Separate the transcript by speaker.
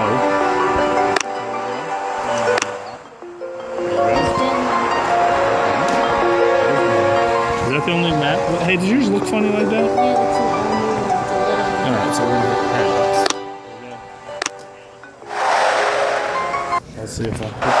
Speaker 1: go. the only map? Hey, did yours look funny like that? Alright, so we're gonna hit paradox. Let's see if I